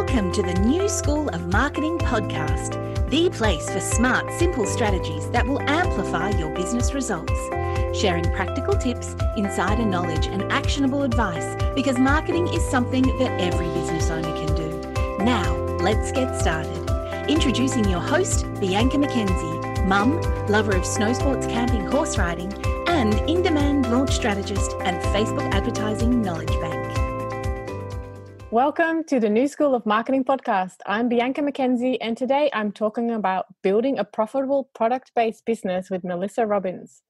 Welcome to the New School of Marketing podcast, the place for smart, simple strategies that will amplify your business results. Sharing practical tips, insider knowledge, and actionable advice because marketing is something that every business owner can do. Now, let's get started. Introducing your host, Bianca McKenzie, mum, lover of snow sports, camping, horse riding, and in demand launch strategist and Facebook advertising knowledge bank. Welcome to the New School of Marketing podcast. I'm Bianca McKenzie, and today I'm talking about building a profitable product based business with Melissa Robbins.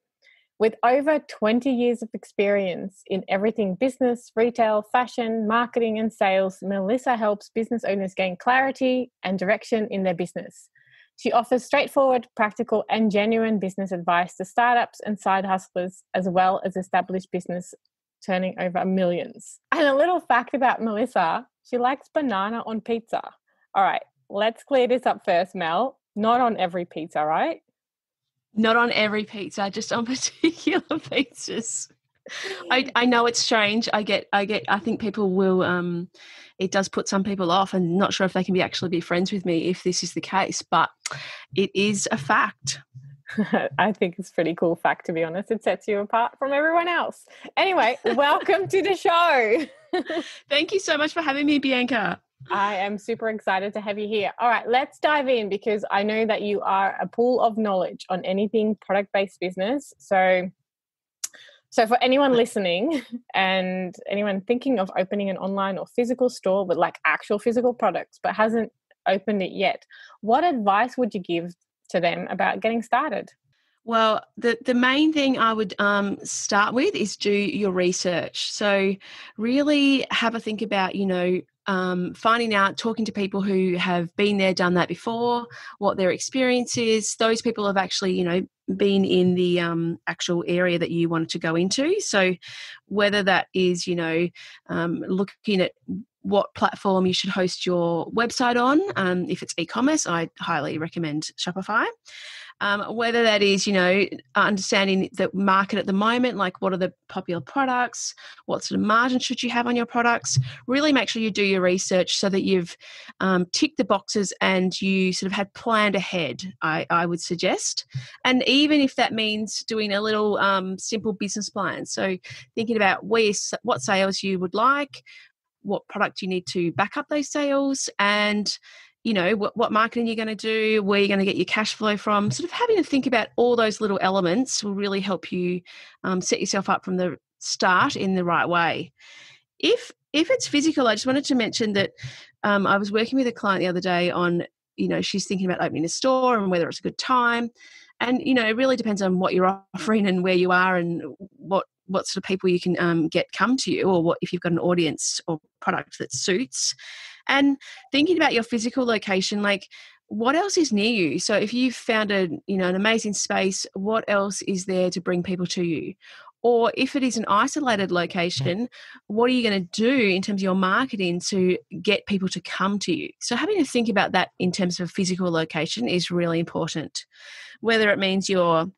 With over 20 years of experience in everything business, retail, fashion, marketing, and sales, Melissa helps business owners gain clarity and direction in their business. She offers straightforward, practical, and genuine business advice to startups and side hustlers, as well as established business turning over millions. And a little fact about Melissa she likes banana on pizza. All right, let's clear this up first, Mel. Not on every pizza, right? Not on every pizza, just on particular pizzas. I, I know it's strange. I get I get I think people will um it does put some people off and not sure if they can be actually be friends with me if this is the case, but it is a fact. I think it's pretty cool fact to be honest. It sets you apart from everyone else. Anyway, welcome to the show. Thank you so much for having me, Bianca. I am super excited to have you here. All right, let's dive in because I know that you are a pool of knowledge on anything product-based business. So so for anyone listening and anyone thinking of opening an online or physical store with like actual physical products but hasn't opened it yet, what advice would you give to them about getting started? Well, the, the main thing I would um, start with is do your research. So, really have a think about, you know, um, finding out, talking to people who have been there, done that before, what their experience is. Those people have actually, you know, been in the um, actual area that you wanted to go into. So, whether that is, you know, um, looking at what platform you should host your website on. Um, if it's e commerce, I highly recommend Shopify. Um, whether that is, you know, understanding the market at the moment, like what are the popular products, what sort of margin should you have on your products. Really make sure you do your research so that you've um, ticked the boxes and you sort of had planned ahead, I, I would suggest. And even if that means doing a little um, simple business plan. So thinking about where, what sales you would like, what product you need to back up those sales and you know what, what marketing you're going to do where you're going to get your cash flow from. Sort of having to think about all those little elements will really help you um, set yourself up from the start in the right way. If if it's physical i just wanted to mention that um, i was working with a client the other day on you know she's thinking about opening a store and whether it's a good time. And you know it really depends on what you're offering and where you are and what what sort of people you can um, get come to you or what if you've got an audience or product that suits and thinking about your physical location like what else is near you? So if you've found a you know an amazing space what else is there to bring people to you? Or if it is an isolated mm-hmm. location what are you going to do in terms of your marketing to get people to come to you? So having to think about that in terms of physical location is really important. Whether it means you're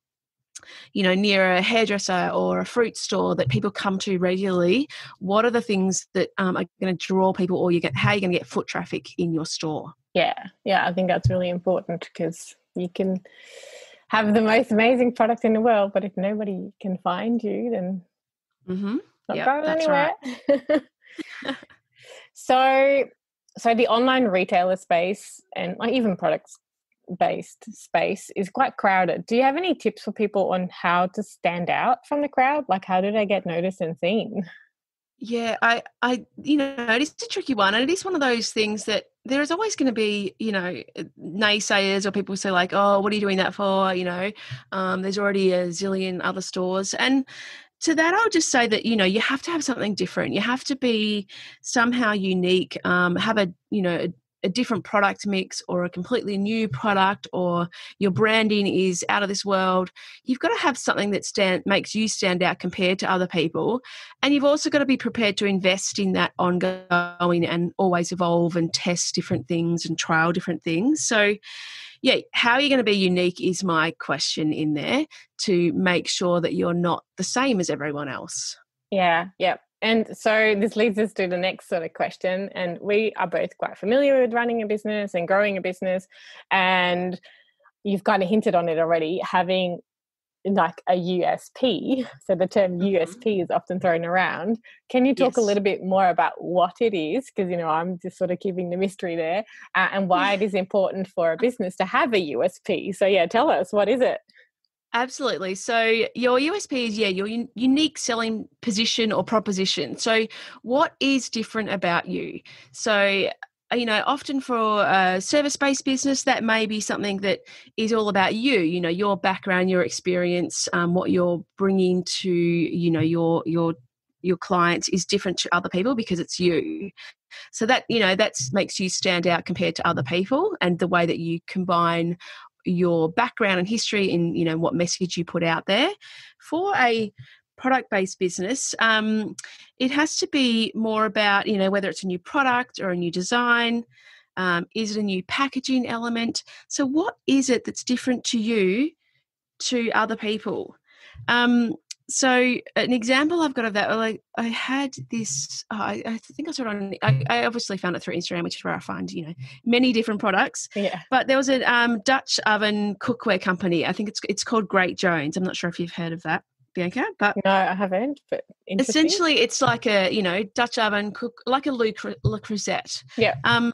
you know near a hairdresser or a fruit store that people come to regularly what are the things that um, are going to draw people or you get how are you going to get foot traffic in your store yeah yeah i think that's really important because you can have the most amazing product in the world but if nobody can find you then mm-hmm. not yep, going anywhere right. so so the online retailer space and like even products based space is quite crowded. Do you have any tips for people on how to stand out from the crowd? Like how do they get noticed and seen? Yeah, I, I, you know, it is a tricky one, and it is one of those things that there is always going to be, you know, naysayers or people say like, "Oh, what are you doing that for?" You know, um, there's already a zillion other stores, and to that, I'll just say that you know you have to have something different. You have to be somehow unique. Um, have a you know a different product mix or a completely new product or your branding is out of this world you've got to have something that stand makes you stand out compared to other people. And you've also got to be prepared to invest in that ongoing and always evolve and test different things and trial different things. So yeah how are you going to be unique is my question in there to make sure that you're not the same as everyone else. Yeah yeah And so this leads us to the next sort of question. And we are both quite familiar with running a business and growing a business. And you've kind of hinted on it already, having like a USP. So the term mm-hmm. USP is often thrown around. Can you talk yes. a little bit more about what it is? Because, you know, I'm just sort of keeping the mystery there uh, and why it is important for a business to have a USP. So, yeah, tell us, what is it? Absolutely. So your USP is yeah your un- unique selling position or proposition. So what is different about you? So uh, you know often for a service-based business that may be something that is all about you you know your background your experience um, what you're bringing to you know your your your clients is different to other people because it's you so that you know that makes you stand out compared to other people and the way that you combine your background and history in you know what message you put out there. For a product based business um, it has to be more about you know whether it's a new product or a new design um, is it a new packaging element? So what is it that's different to you to other people? Um, so an example I've got of that, like I had this, oh, I, I, think I saw it on, I, I, obviously found it through Instagram, which is where I find, you know, many different products. Yeah. But there was a um, Dutch oven cookware company. I think it's it's called Great Jones. I'm not sure if you've heard of that. Bianca, but no, I haven't. But essentially, it's like a you know Dutch oven cook, like a Le, Le Creuset. Yeah. Um,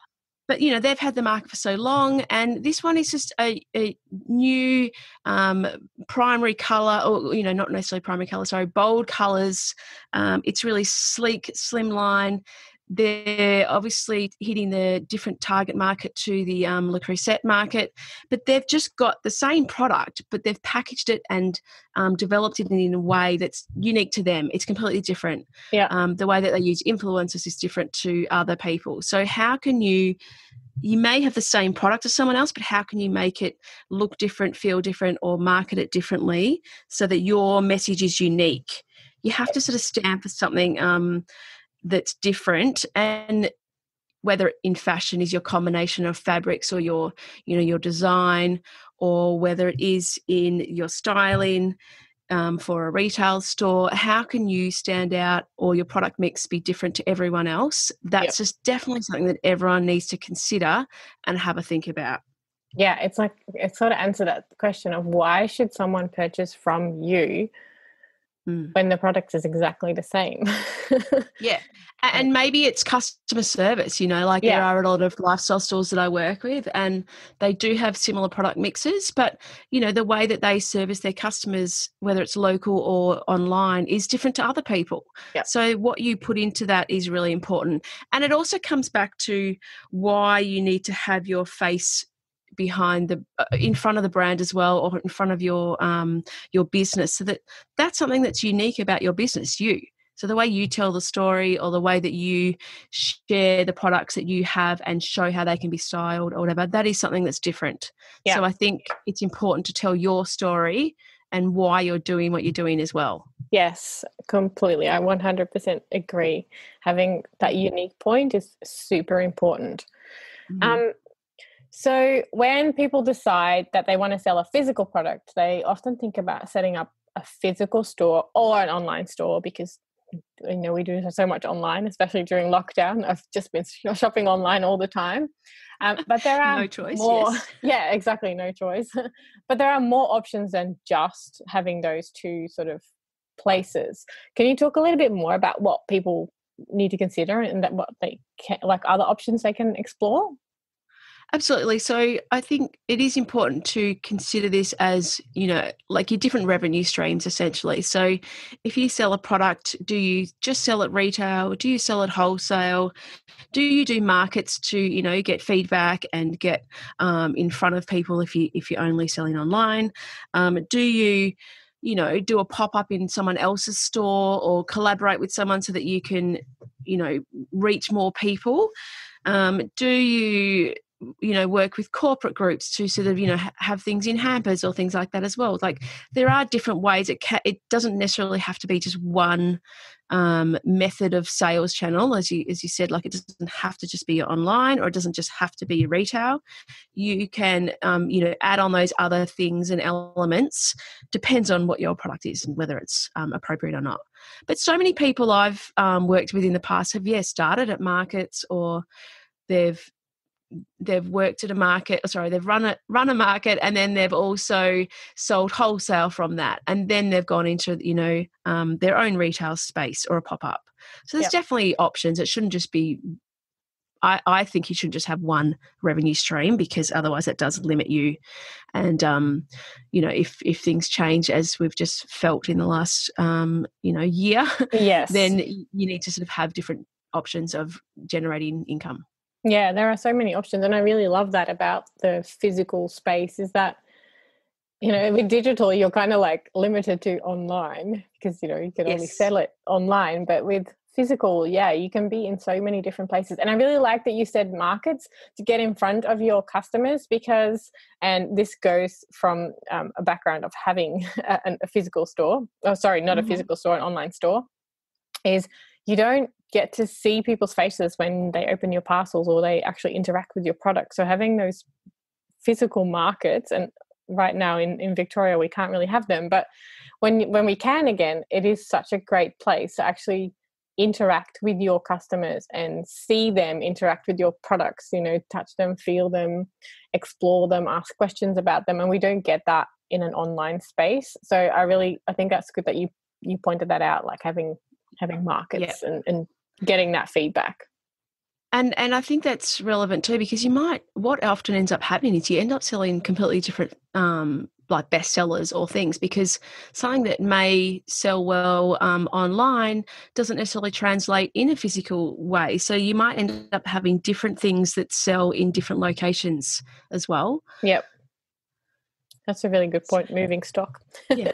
but you know they've had the market for so long and this one is just a, a new um, primary color or you know not necessarily primary color sorry bold colors um, it's really sleek slimline they're obviously hitting the different target market to the um, Le Creuset market, but they've just got the same product, but they've packaged it and um, developed it in a way that's unique to them. It's completely different. Yeah. Um, the way that they use influencers is different to other people. So how can you? You may have the same product as someone else, but how can you make it look different, feel different, or market it differently so that your message is unique? You have to sort of stand for something um, that's different and whether in fashion is your combination of fabrics or your you know your design or whether it is in your styling um, for a retail store how can you stand out or your product mix be different to everyone else that's yep. just definitely something that everyone needs to consider and have a think about yeah it's like it sort of answer that question of why should someone purchase from you mm. when the product is exactly the same. yeah. And maybe it's customer service, you know, like yeah. there are a lot of lifestyle stores that I work with and they do have similar product mixes, but you know, the way that they service their customers, whether it's local or online, is different to other people. Yeah. So what you put into that is really important. And it also comes back to why you need to have your face behind the uh, in front of the brand as well or in front of your um, your business so that that's something that's unique about your business you. So the way you tell the story or the way that you share the products that you have and show how they can be styled or whatever that is something that's different. Yeah. so i think it's important to tell your story and why you're doing what you're doing as well. Yes completely. I 100% agree. Having that unique point is super important. Mm-hmm. um, so, when people decide that they want to sell a physical product, they often think about setting up a physical store or an online store because you know we do so much online, especially during lockdown. I've just been shopping online all the time, um, but there are no choice. More, yes. Yeah, exactly, no choice. but there are more options than just having those two sort of places. Can you talk a little bit more about what people need to consider and that what they can, like other options they can explore? Absolutely. So I think it is important to consider this as, you know, like your different revenue streams essentially. So if you sell a product, do you just sell it retail? Do you sell it wholesale? Do you do markets to, you know, get feedback and get um, in front of people if you if you're only selling online? Um, do you you know do a pop-up in someone else's store or collaborate with someone so that you can you know reach more people um, do you you know work with corporate groups to sort of you know ha- have things in hampers or things like that as well. Like there are different ways it ca- it doesn't necessarily have to be just one um, method of sales channel as you as you said like it doesn't have to just be online or it doesn't just have to be retail. You can um, you know add on those other things and elements depends on what your product is and whether it's um, appropriate or not. But so many people i've um, worked with in the past have yeah started at markets or they've they've worked at a market sorry they've run a run a market and then they've also sold wholesale from that and then they've gone into you know um, their own retail space or a pop-up. So there's yep. definitely options. It shouldn't just be I, I think you shouldn't just have one revenue stream because otherwise it does limit you. And um, you know if if things change as we've just felt in the last um, you know year yes. then you need to sort of have different options of generating income yeah, there are so many options. And I really love that about the physical space is that, you know, with digital, you're kind of like limited to online because, you know, you can yes. only sell it online. But with physical, yeah, you can be in so many different places. And I really like that you said markets to get in front of your customers because, and this goes from um, a background of having a, a, physical store. Oh, sorry, not mm-hmm. a physical store, an online store. Is you don't get to see people's faces when they open your parcels or they actually interact with your product. So having those physical markets and right now in, in Victoria we can't really have them, but when when we can again, it is such a great place to actually interact with your customers and see them interact with your products, you know, touch them, feel them, explore them, ask questions about them. And we don't get that in an online space. So I really I think that's good that you you pointed that out, like having having markets and, and getting that feedback and and I think that's relevant too because you might what often ends up happening is you end up selling completely different um, like bestsellers or things because something that may sell well um, online doesn't necessarily translate in a physical way. So you might end up having different things that sell in different locations as well. Yep. That's a really good point. Moving stock. yeah,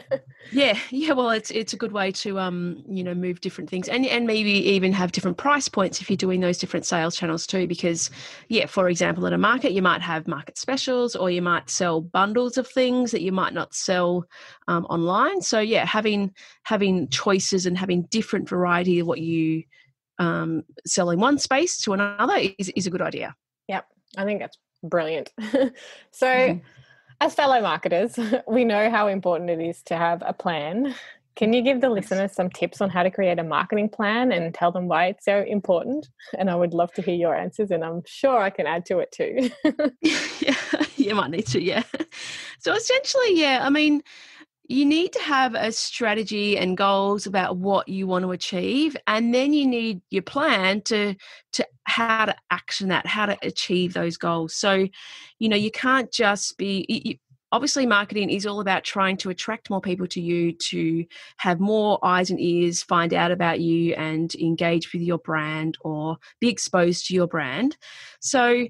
yeah, yeah. Well, it's it's a good way to um you know move different things and and maybe even have different price points if you're doing those different sales channels too. Because yeah, for example, at a market you might have market specials or you might sell bundles of things that you might not sell um, online. So yeah, having having choices and having different variety of what you um, sell in one space to another is is a good idea. Yep, I think that's brilliant. so. Mm-hmm as fellow marketers, we know how important it is to have a plan. Can you give the listeners some tips on how to create a marketing plan and tell them why it's so important? And I would love to hear your answers, and I'm sure I can add to it too. yeah, you might need to, yeah. So essentially, yeah, I mean, you need to have a strategy and goals about what you want to achieve and then you need your plan to to how to action that how to achieve those goals. So you know you can't just be you, obviously marketing is all about trying to attract more people to you to have more eyes and ears find out about you and engage with your brand or be exposed to your brand. So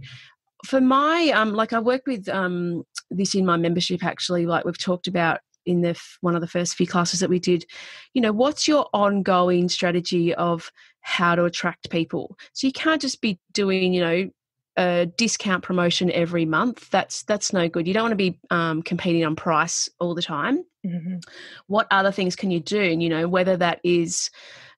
for my um like i work with um this in my membership actually like we've talked about in the one of the first few classes that we did. You know what's your ongoing strategy of how to attract people? So you can't just be doing you know a discount promotion every month. That's that's no good. You don't want to be um, competing on price all the time. Mm-hmm. what other things can you do? And you know whether that is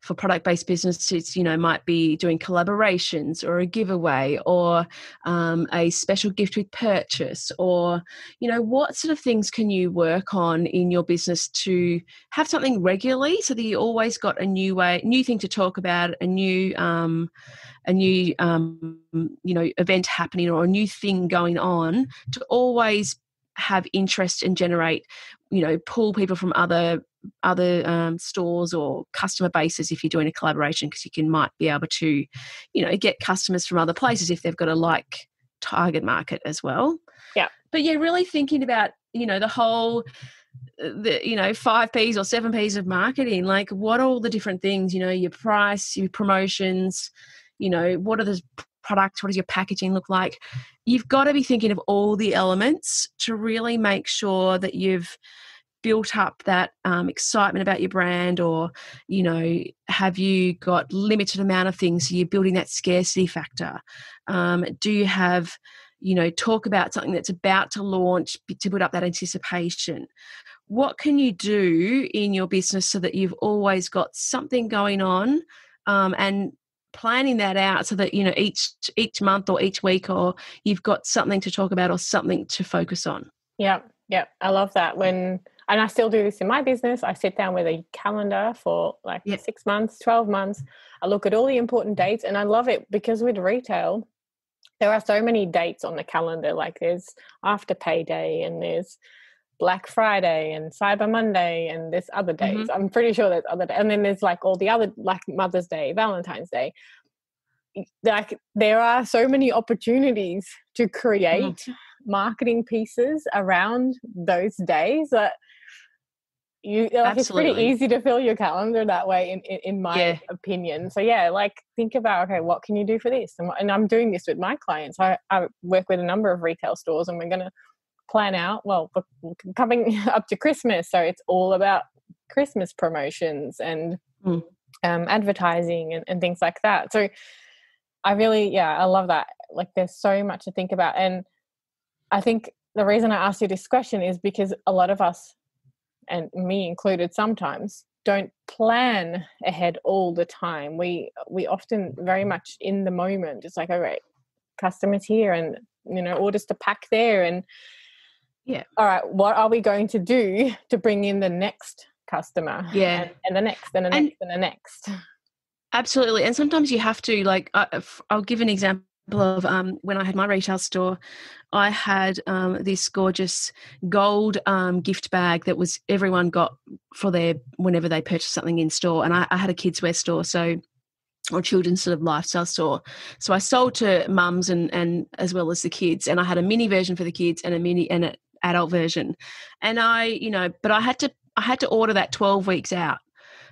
for product based businesses, you know, might be doing collaborations or a giveaway or um, a special gift with purchase or, you know, what sort of things can you work on in your business to have something regularly so that you always got a new way, new thing to talk about, a new, um, a new, um, you know, event happening or a new thing going on to always have interest and generate you know pull people from other other um, stores or customer bases if you're doing a collaboration because you can might be able to you know get customers from other places if they've got a like target market as well. Yeah. But yeah really thinking about you know the whole the you know five p's or seven p's of marketing like what are all the different things you know your price your promotions you know what are the products what does your packaging look like? You've got to be thinking of all the elements to really make sure that you've built up that um, excitement about your brand or you know have you got limited amount of things you're building that scarcity factor. Um, do you have you know talk about something that's about to launch to put up that anticipation? What can you do in your business so that you've always got something going on um, and planning that out so that you know each each month or each week or you've got something to talk about or something to focus on? Yeah yeah i love that. When and i still do this in my business i sit down with a calendar for like yeah. six months 12 months i look at all the important dates and i love it because with retail there are so many dates on the calendar like there's after payday and there's Black Friday and Cyber Monday and there's other days. Mm-hmm. I'm pretty sure there's other days. And then there's like all the other like Mother's Day, Valentine's Day. Like there are so many opportunities to create mm. marketing pieces around those days that you like it's pretty easy to fill your calendar that way in in, in my yeah. opinion. So yeah like think about okay what can you do for this? And, and i'm doing this with my clients. I, I work with a number of retail stores and we're going to plan out well coming up to christmas. So it's all about christmas promotions and mm. um, advertising and, and things like that. So i really yeah i love that. Like there's so much to think about. And i think the reason i asked you this question is because a lot of us and me included sometimes don't plan ahead all the time we we often very much in the moment it's like all right customers here and you know orders to pack there and yeah. All right. What are we going to do to bring in the next customer? Yeah. And, and the next, and the next, and, and, the next. Absolutely. And sometimes you have to, like, I, I'll give an example of um, when I had my retail store, I had um, this gorgeous gold um, gift bag that was everyone got for their whenever they purchased something in store. And I, I had a kids' wear store, so or children's sort of lifestyle store. So I sold to mums and and as well as the kids, and I had a mini version for the kids and a mini and an adult version. And I, you know, but I had to I had to order that 12 weeks out.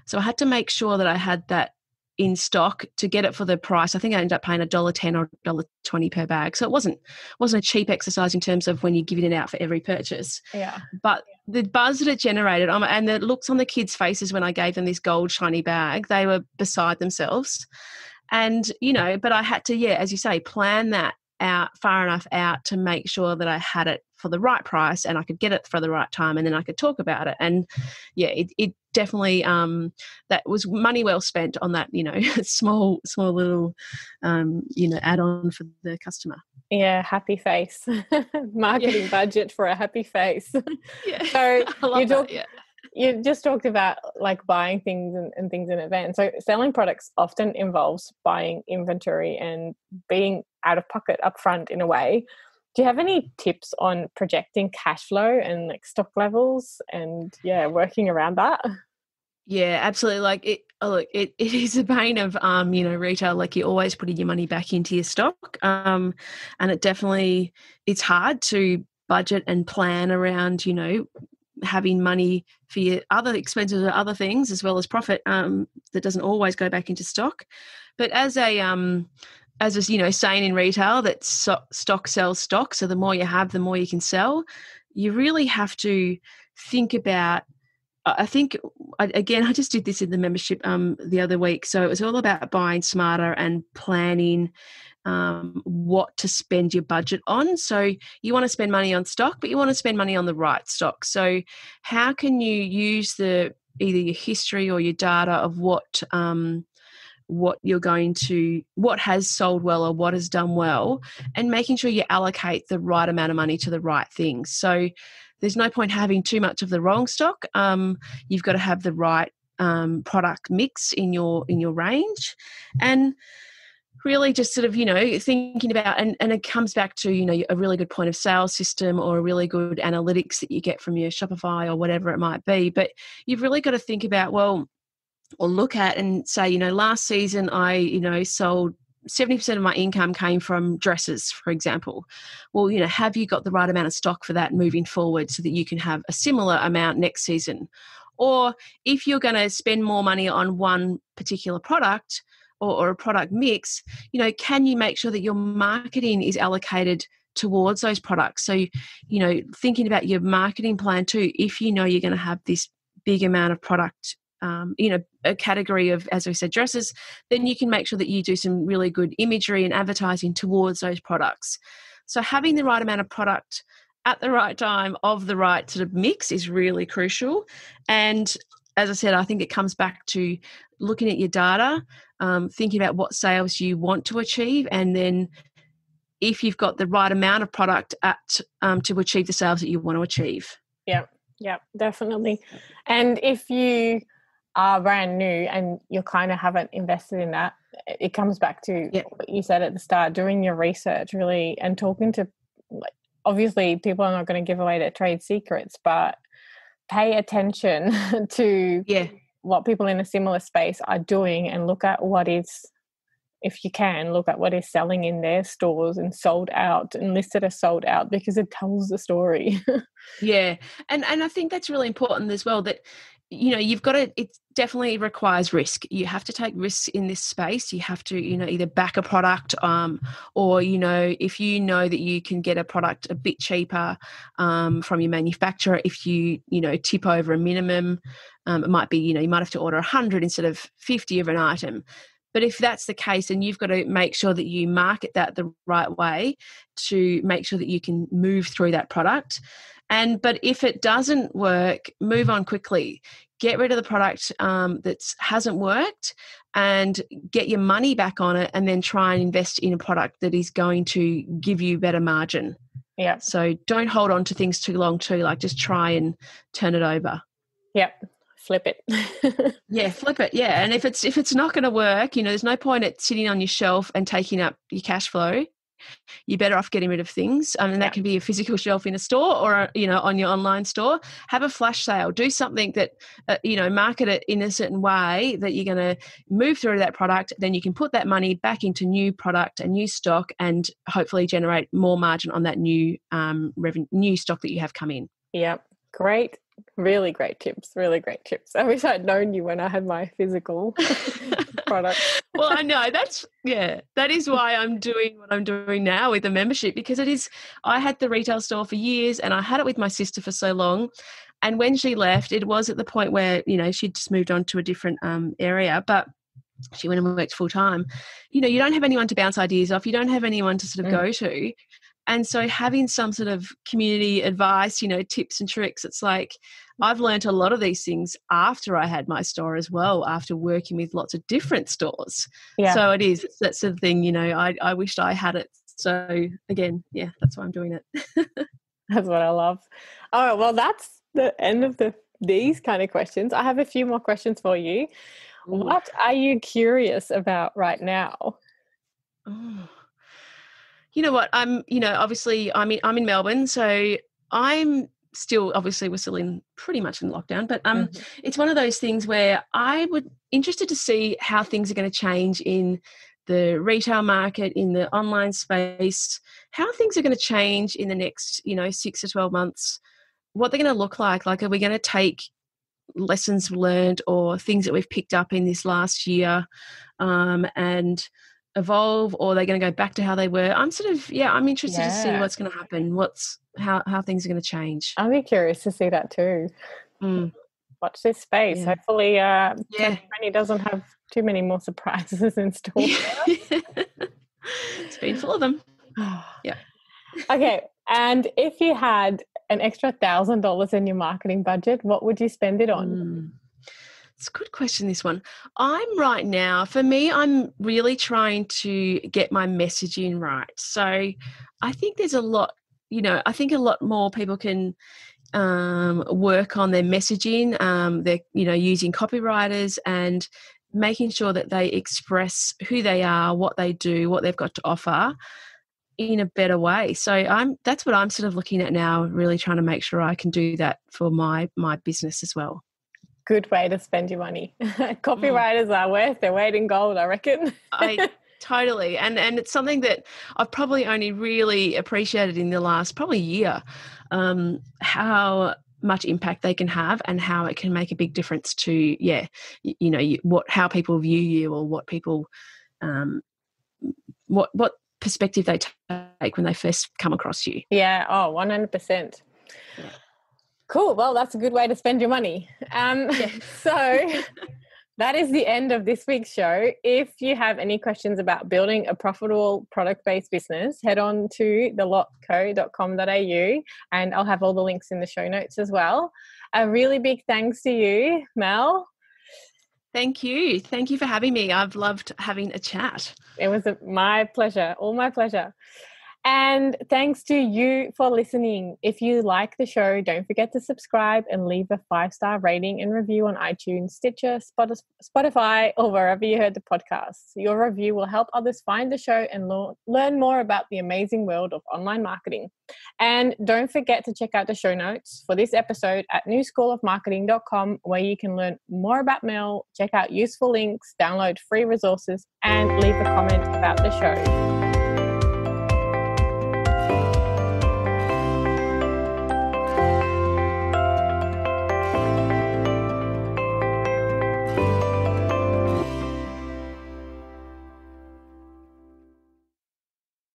So I had to make sure that I had that in stock to get it for the price. I think I ended up paying a dollar ten or dollar twenty per bag. So it wasn't wasn't a cheap exercise in terms of when you're giving it out for every purchase. Yeah. But the buzz that it generated, um, and the looks on the kids' faces when I gave them this gold shiny bag, they were beside themselves. And you know, but I had to, yeah, as you say, plan that out far enough out to make sure that I had it for the right price and I could get it for the right time and then I could talk about it. And yeah, it, it definitely um, that was money well spent on that, you know, small, small little um, you know, add on for the customer. Yeah, happy face. Marketing yeah. budget for a happy face. Yeah. so you talk, that, yeah you just talked about like buying things and, and, things in advance. So selling products often involves buying inventory and being out of pocket upfront in a way. Do you have any tips on projecting cash flow and like stock levels and yeah, working around that? Yeah, absolutely. Like it, oh, look, it, it is a bane of um, you know, retail. Like you're always putting your money back into your stock, um, and it definitely it's hard to budget and plan around, you know, having money for your other expenses or other things as well as profit um, that doesn't always go back into stock. But as a um, as a you know saying in retail that so- stock sells stock, so the more you have, the more you can sell. You really have to think about. I think again, I just did this in the membership um, the other week. So it was all about buying smarter and planning um, what to spend your budget on. So you want to spend money on stock, but you want to spend money on the right stock. So how can you use the either your history or your data of what um, what you're going to what has sold well or what has done well and making sure you allocate the right amount of money to the right things. So there's no point having too much of the wrong stock um, you've got to have the right um, product mix in your in your range and really just sort of you know thinking about and, and it comes back to you know a really good point of sale system or a really good analytics that you get from your shopify or whatever it might be but you've really got to think about well or look at and say you know last season i you know sold 70% of my income came from dresses for example well you know have you got the right amount of stock for that moving forward so that you can have a similar amount next season or if you're going to spend more money on one particular product or, or a product mix, you know, can you make sure that your marketing is allocated towards those products? So, you know, thinking about your marketing plan too, if you know you're going to have this big amount of product um, you know a category of as i said dresses then you can make sure that you do some really good imagery and advertising towards those products So having the right amount of product at the right time of the right sort of mix is really crucial. And as I said, I think it comes back to looking at your data, um, thinking about what sales you want to achieve, and then if you've got the right amount of product at um, to achieve the sales that you want to achieve. Yeah, yeah, definitely. And if you are brand new and you kind of haven't invested in that, it comes back to yep. what you said at the start, doing your research really and talking to like obviously people are not going to give away their trade secrets, but pay attention to yeah what people in a similar space are doing and look at what is if you can look at what is selling in their stores and sold out and listed as sold out because it tells the story yeah and and i think that's really important as well that you know you've got to it definitely requires risk you have to take risks in this space you have to you know either back a product um, or you know if you know that you can get a product a bit cheaper um, from your manufacturer if you you know tip over a minimum um, it might be you know you might have to order 100 instead of 50 of an item but if that's the case, then you've got to make sure that you market that the right way to make sure that you can move through that product. And but if it doesn't work, move on quickly. Get rid of the product um, that hasn't worked and get your money back on it, and then try and invest in a product that is going to give you better margin. Yeah. So don't hold on to things too long, too. Like just try and turn it over. Yep flip it yeah flip it yeah and if it's if it's not going to work you know there's no point at sitting on your shelf and taking up your cash flow you're better off getting rid of things. I mean, that yeah. can be a physical shelf in a store or, you know, on your online store. Have a flash sale. Do something that, uh, you know, market it in a certain way that you're going to move through that product. Then you can put that money back into new product and new stock and hopefully generate more margin on that new um, revenue, new stock that you have come in. Yep. Great really great tips really great tips. I wish i'd known you when i had my physical product. Well i know that's yeah that is why i'm doing what i'm doing now with the membership because it is i had the retail store for years and i had it with my sister for so long and when she left it was at the point where you know she'd just moved on to a different um, area but she went and worked full time. You know you don't have anyone to bounce ideas off you don't have anyone to sort of mm. go to and so having some sort of community advice you know tips and tricks it's like i've learned a lot of these things after i had my store as well after working with lots of different stores. Yeah. so it is it's that sort of thing you know i, I wished i had it. So again yeah that's why i'm doing it. That's what i love. All right well that's the end of the these kind of questions. I have a few more questions for you. Ooh. what are you curious about right now? Oh you know what? I'm, you know, obviously I'm in, I'm in Melbourne, so I'm still obviously we're still in pretty much in lockdown, but um, mm-hmm. it's one of those things where I would interested to see how things are going to change in the retail market, in the online space, how things are going to change in the next, you know, six to twelve months. What they're going to look like? Like, are we going to take lessons learned or things that we've picked up in this last year um, and evolve or they're going to go back to how they were. I'm sort of yeah i'm interested yeah. to see what's going to happen what's how how things are going to change. I'll be curious to see that too. Mm. watch this space. Yeah. hopefully uh yeah. Doesn't have too many more surprises in store it's been full of them. Yeah. Okay and if you had an extra thousand dollars in your marketing budget what would you spend it on? Mm. It's a good question, this one. I'm right now, for me, I'm really trying to get my messaging right. So I think there's a lot, you know, I think a lot more people can um, work on their messaging. Um, they're, you know, using copywriters and making sure that they express who they are, what they do, what they've got to offer in a better way. So I'm that's what I'm sort of looking at now, really trying to make sure I can do that for my my business as well good way to spend your money. Copywriters mm. are worth their weight in gold, I reckon. I totally, and and it's something that I've probably only really appreciated in the last probably year. Um, how much impact they can have and how it can make a big difference to yeah you, you know you, what how people view you or what people um what what perspective they take when they first come across you yeah oh 100% yeah. Cool. Well, that's a good way to spend your money. Um, yeah. so, that is the end of this week's show. If you have any questions about building a profitable product based business, head on to thelotco.com.au and I'll have all the links in the show notes as well. A really big thanks to you, Mel. Thank you. Thank you for having me. I've loved having a chat. It was a, my pleasure, all my pleasure. And thanks to you for listening. If you like the show, don't forget to subscribe and leave a five star rating and review on iTunes, Stitcher, Spotify, or wherever you heard the podcast. Your review will help others find the show and learn more about the amazing world of online marketing. And don't forget to check out the show notes for this episode at newschoolofmarketing.com, where you can learn more about Mel, check out useful links, download free resources, and leave a comment about the show.